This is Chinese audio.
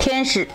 天使。